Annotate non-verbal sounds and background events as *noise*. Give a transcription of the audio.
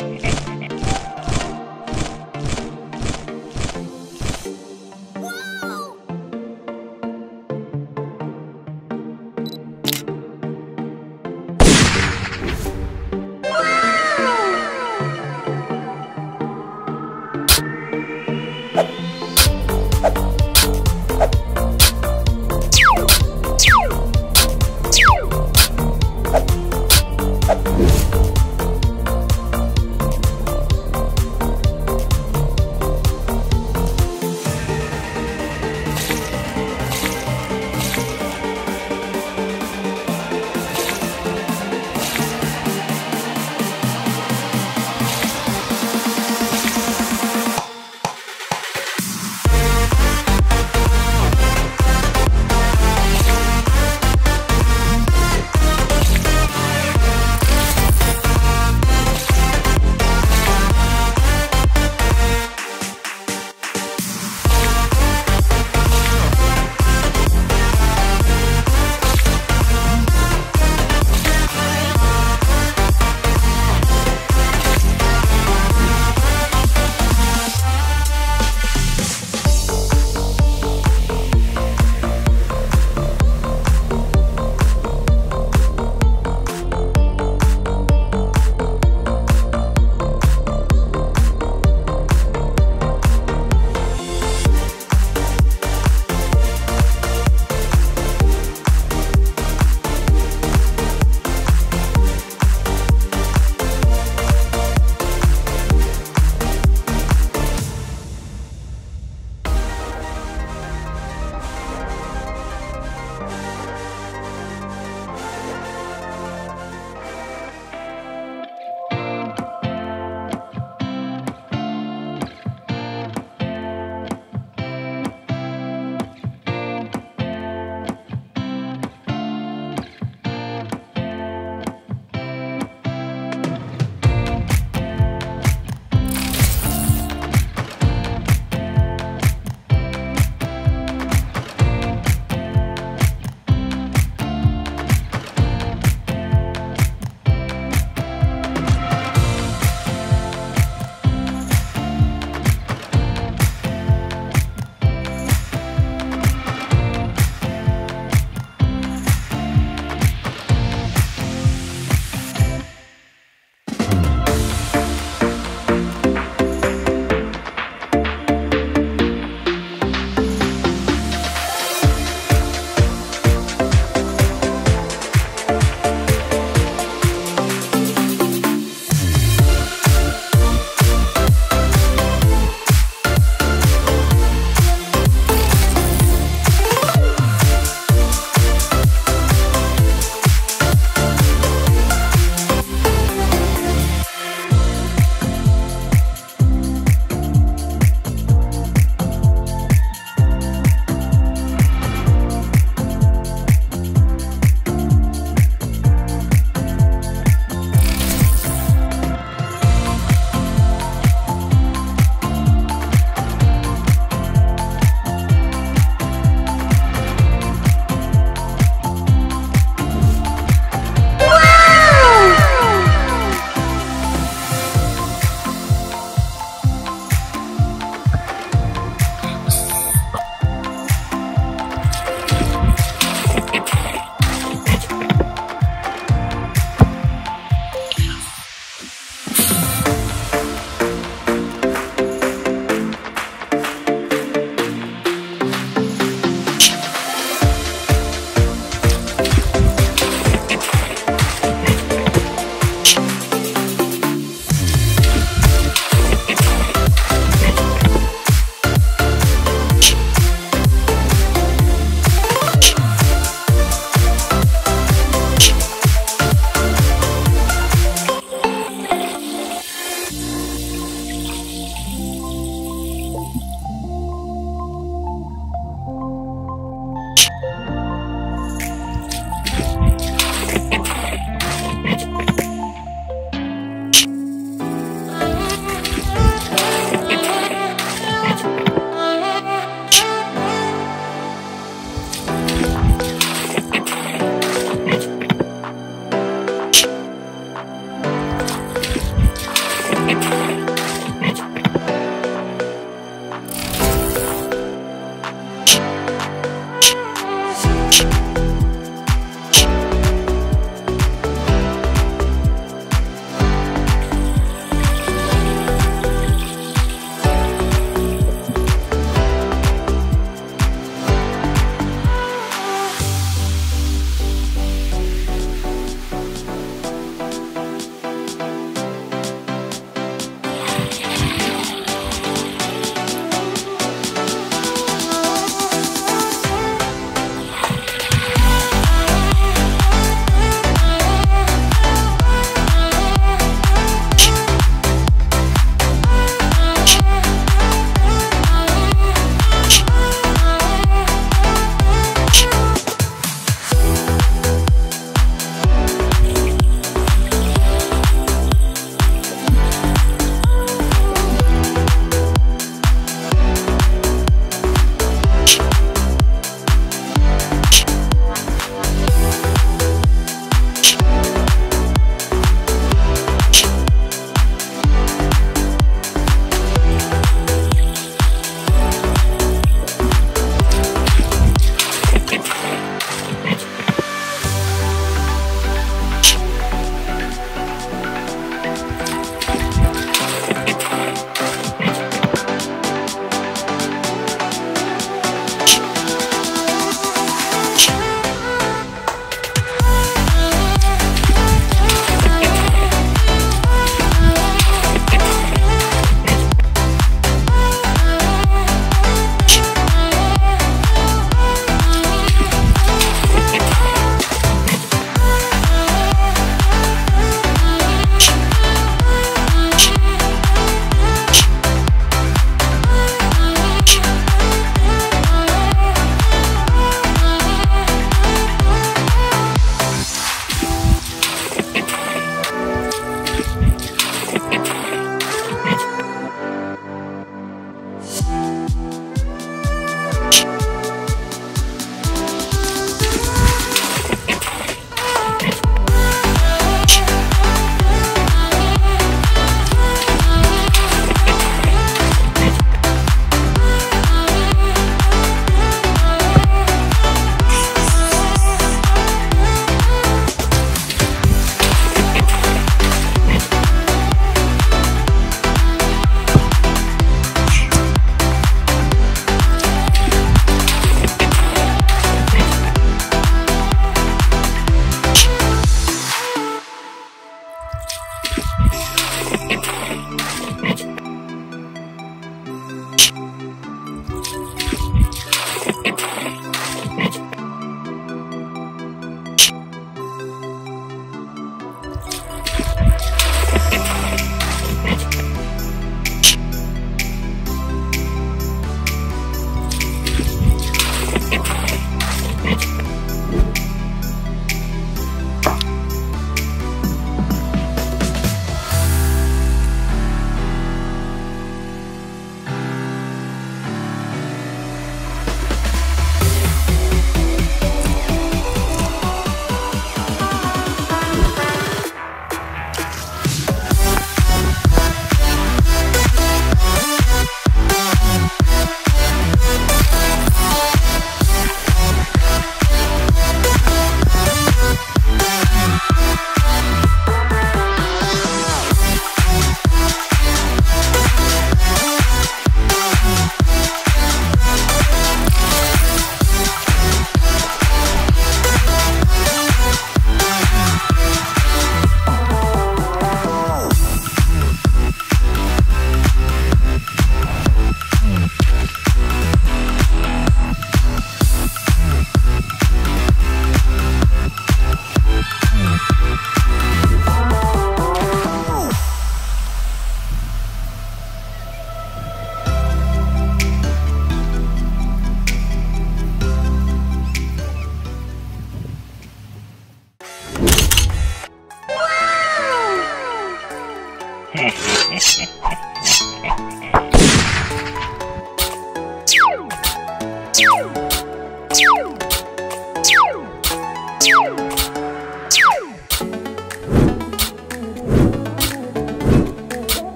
Hehehehe *laughs*